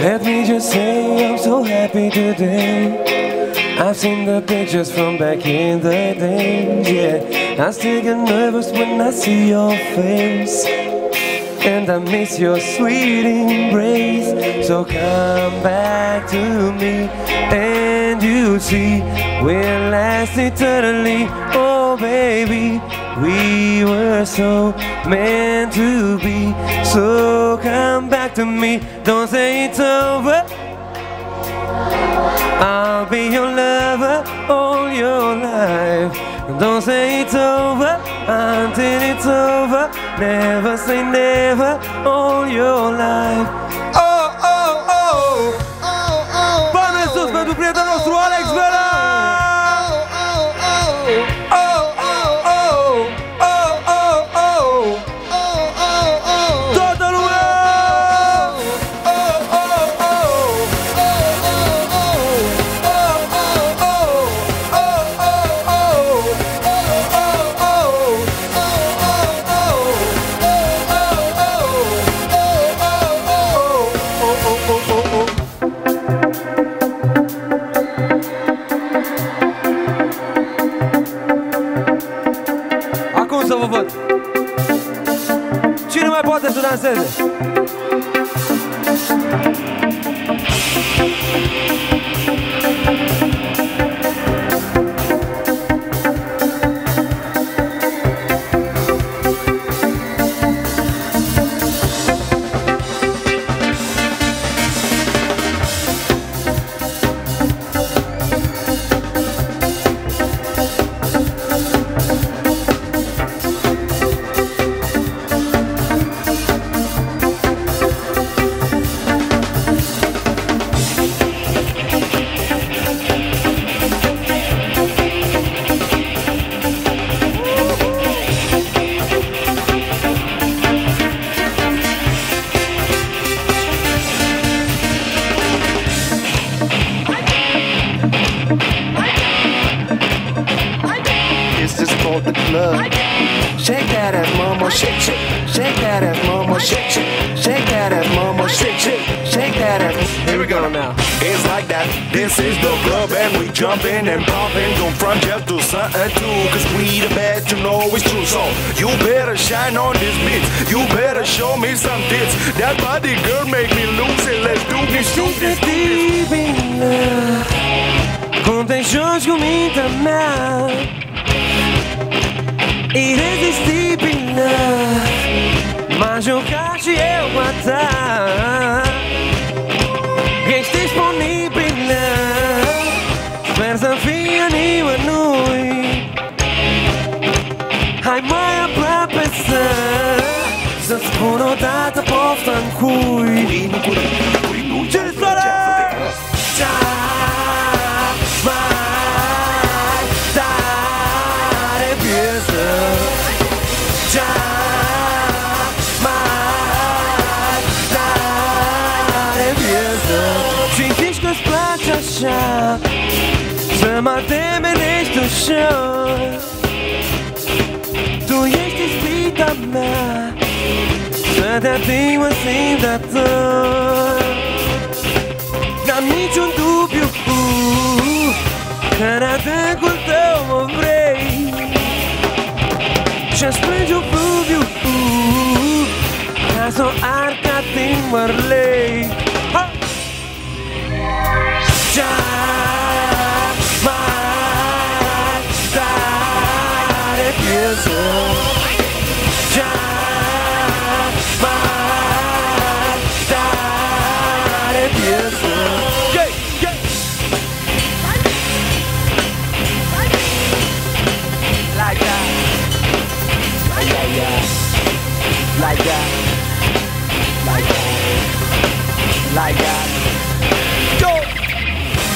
Let me just say I'm so happy today. I've seen the pictures from back in the days, yeah. I still get nervous when I see your face. And I miss your sweet embrace. So come back to me, and you'll see we'll last eternally. Oh, baby, we were so meant to be. So come back to me, don't say it's over. I'll be your lover all your life. Don't say it's over it's over. Never say never all your life. Fransız. Poate să danseze? This is called the club. Shake that ass, mama, shake, shake, shake that ass, mama, shake, shake, shake that ass, mama, shake, shake, shake that ass. Here we go now. It's like that. This is the club, and we jumping and popping. Don't front just do something too, cause we the best, you know it's true. So you better shine on this beat. You better show me some tits. That body girl make me lose it. Let's do this, do this, do this. Deep in love Com irresistível enough. Machucar-te eu matar. Quem disponível deixar Chama de me neste chão Tu estes vida má Até tenho assim da dor Na mídia um dúbio Cara de contão rei, Já esprende o flúvio Caso arca tem marlei yeah, like that. Like that. Like that. Like that.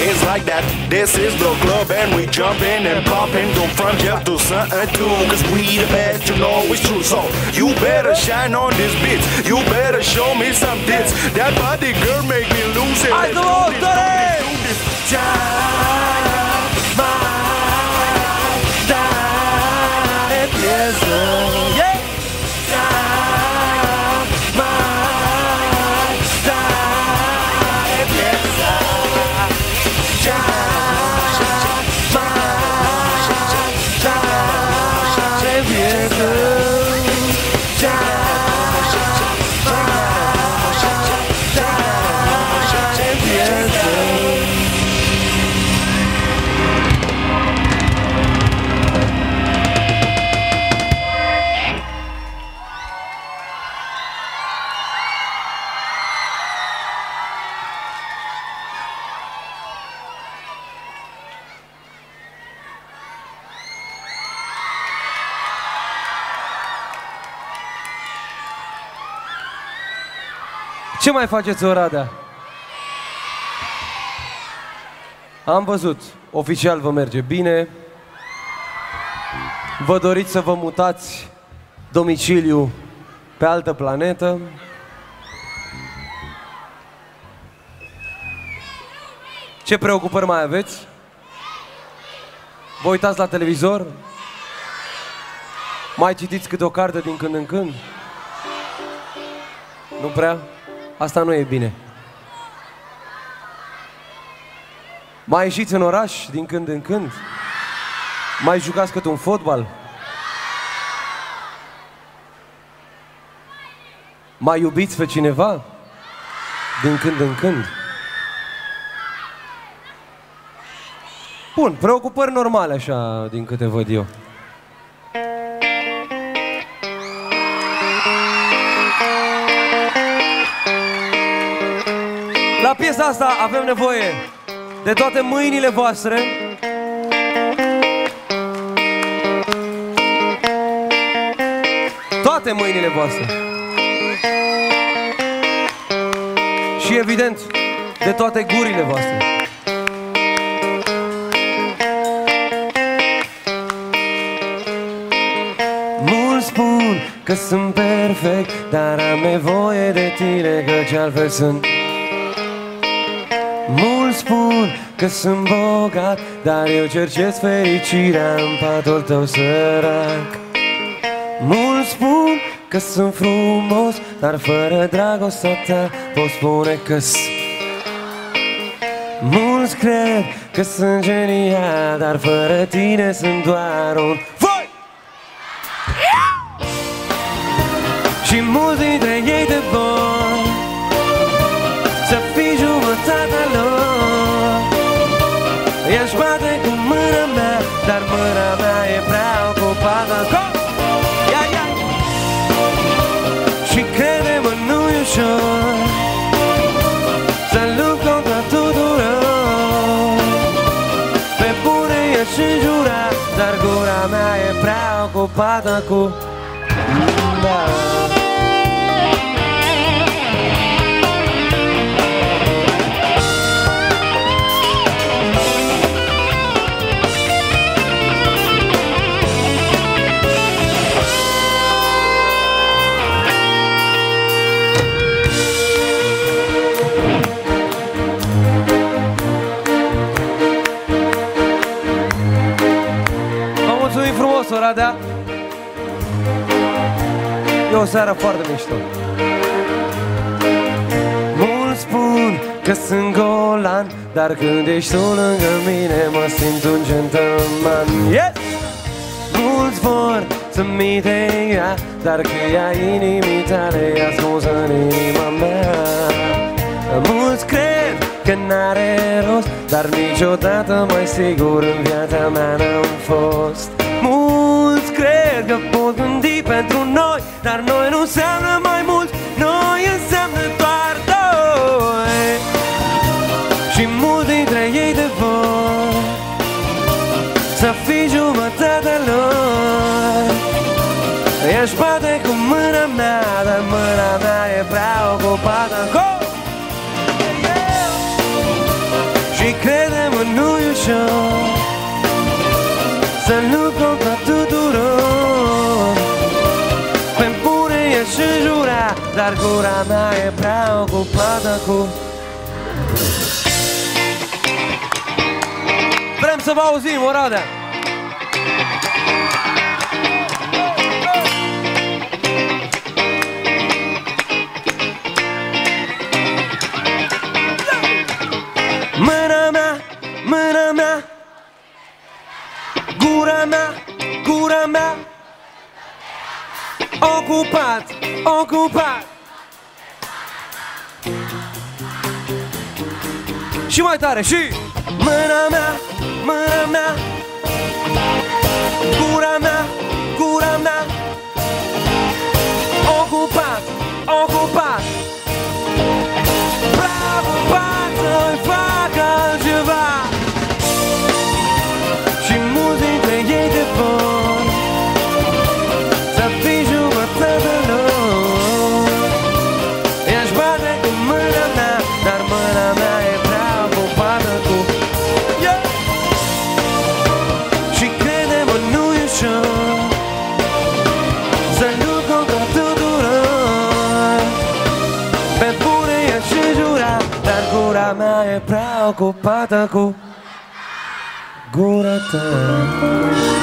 It's like that. This is the club and we jumping and popping. Don't front just do something too. Cause we the best, you know it's true. So you better shine on this bitch. You better show me some tits. That body girl make me lose it. Let's do this, do this, do this. Ce mai faceți, Oradea? Am văzut. Oficial vă merge bine. Vă doriți să vă mutați domiciliu pe altă planetă. Ce preocupări mai aveți? Vă uitați la televizor? Mai citiți câte o carte din când în când? Nu prea? Asta nu e bine. Mai ieșiți în oraș din când în când? Mai jucați câte un fotbal? Mai iubiți pe cineva? Din când în când? Bun, preocupări normale așa, din câte văd eu. La piesa asta avem nevoie de toate mâinile voastre. Toate mâinile voastre. Și evident, de toate gurile voastre. Mulți spun că sunt perfect Dar am nevoie de tine Căci altfel sunt Mulți spun că sunt bogat Dar eu cercesc fericirea în patul tău sărac. Mulți spun că sunt frumos Dar fără dragostea ta pot spune că Mulți cred că sunt genial Dar fără tine sunt doar un voi! Și mulți dintre ei te vor bune i-aș înjura Dar gura mea e prea ocupată cu da. O seară foarte mișto. Mulți spun că sunt golan Dar când ești tu lângă mine Mă simt un gentleman yes! Mulți vor să-mi te ia Dar că ea inimii tale E ascunsă în inima mea Mulți cred că n-are rost Dar niciodată mai sigur în viața mea n-am fost Mulți Și crede-mă, nu-i ușor Să lupt contra tuturor Pe bune i-aș înjura Dar gura mea e prea ocupată cu Vrem să vă auzim, Oradea! Ocupat, ocupat. Și mai tare, și Mâna mea, mâna mea. Gura mea, gura mea palco, pataco, gurata.